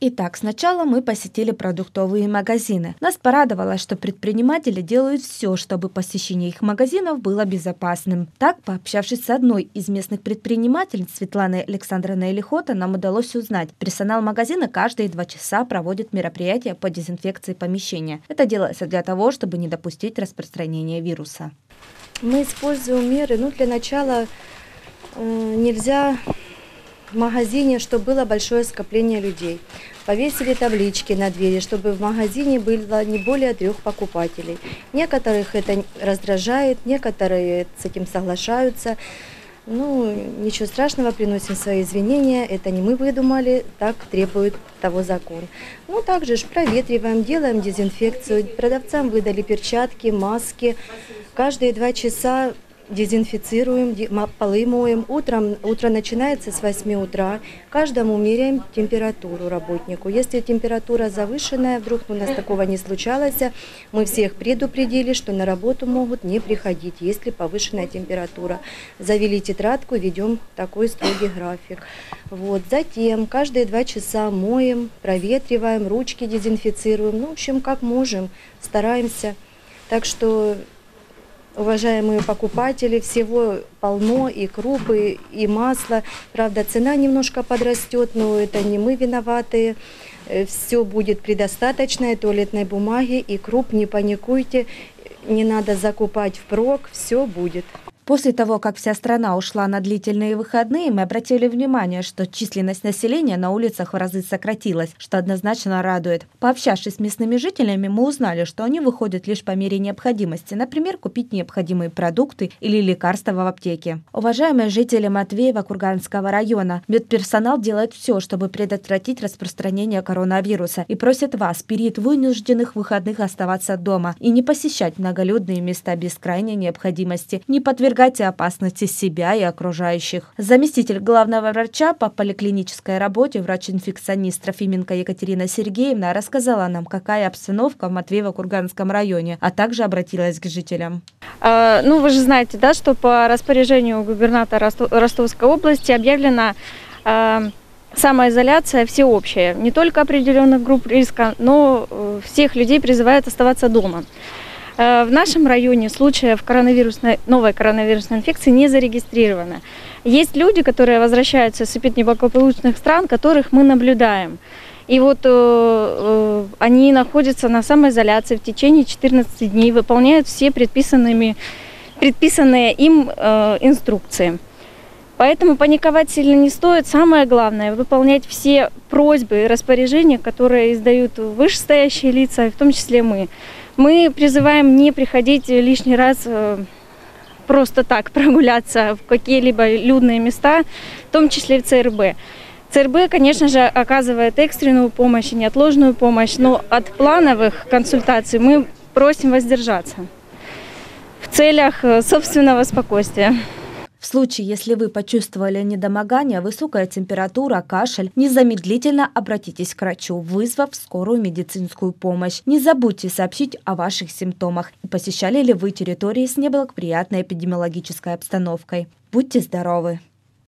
Итак, сначала мы посетили продуктовые магазины. Нас порадовало, что предприниматели делают все, чтобы посещение их магазинов было безопасным. Так, пообщавшись с одной из местных предпринимательниц Светланой Александровной Лихота, нам удалось узнать, персонал магазина каждые два часа проводит мероприятия по дезинфекции помещения. Это делается для того, чтобы не допустить распространения вируса. Мы используем меры, ну, для начала э, нельзя в магазине, чтобы было большое скопление людей. Повесили таблички на двери, чтобы в магазине было не более трех покупателей. Некоторых это раздражает, некоторые с этим соглашаются. Ну, ничего страшного, приносим свои извинения, это не мы выдумали, так требует того закон. Ну, также ж проветриваем, делаем дезинфекцию, продавцам выдали перчатки, маски. Каждые два часа дезинфицируем, полы моем. Утром, утро начинается с 8 утра. Каждому меряем температуру работнику. Если температура завышенная, вдруг у нас такого не случалось, мы всех предупредили, что на работу могут не приходить, если повышенная температура. Завели тетрадку, ведем такой строгий график. Вот. Затем каждые два часа моем, проветриваем, ручки дезинфицируем. Ну, в общем, как можем, стараемся. Так что уважаемые покупатели, всего полно, и крупы, и масло. Правда, цена немножко подрастет, но это не мы виноватые. Э, Все будет предостаточно, и туалетной бумаги, и круп, не паникуйте, не надо закупать впрок, все будет. После того, как вся страна ушла на длительные выходные, мы обратили внимание, что численность населения на улицах в разы сократилась, что однозначно радует. Пообщавшись с местными жителями, мы узнали, что они выходят лишь по мере необходимости, например, купить необходимые продукты или лекарства в аптеке. Уважаемые жители Матвеева Курганского района, медперсонал делает все, чтобы предотвратить распространение коронавируса и просит вас в период вынужденных выходных оставаться дома и не посещать многолюдные места без крайней необходимости, не подвергать подвергать опасности себя и окружающих. Заместитель главного врача по поликлинической работе, врач-инфекционист Трофименко Екатерина Сергеевна рассказала нам, какая обстановка в Матвеево-Курганском районе, а также обратилась к жителям. А, ну, вы же знаете, да, что по распоряжению губернатора Ростовской области объявлена а, самоизоляция всеобщая. Не только определенных групп риска, но э, всех людей призывают оставаться дома. Э, в нашем районе случаев коронавирусной, новой коронавирусной инфекции не зарегистрировано. Есть люди, которые возвращаются с неблагополучных стран, которых мы наблюдаем. И вот э, э, они находятся на самоизоляции в течение 14 дней, выполняют все предписанными, предписанные им э, инструкции. Поэтому паниковать сильно не стоит. Самое главное – выполнять все просьбы и распоряжения, которые издают вышестоящие лица, в том числе мы. Мы призываем не приходить лишний раз э, просто так прогуляться в какие-либо людные места, в том числе в ЦРБ. ЦРБ, конечно же, оказывает экстренную помощь и неотложную помощь, но от плановых консультаций мы просим воздержаться в целях э, собственного спокойствия. Случае, если вы почувствовали недомогание, высокая температура, кашель, незамедлительно обратитесь к врачу, вызвав скорую медицинскую помощь. Не забудьте сообщить о ваших симптомах и посещали ли вы территории с неблагоприятной эпидемиологической обстановкой. Будьте здоровы!